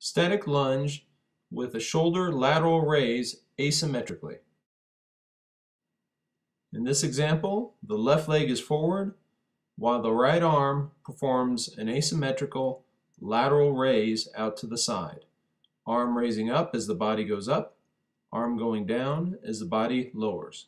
Static lunge with a shoulder lateral raise asymmetrically. In this example, the left leg is forward while the right arm performs an asymmetrical lateral raise out to the side. Arm raising up as the body goes up, arm going down as the body lowers.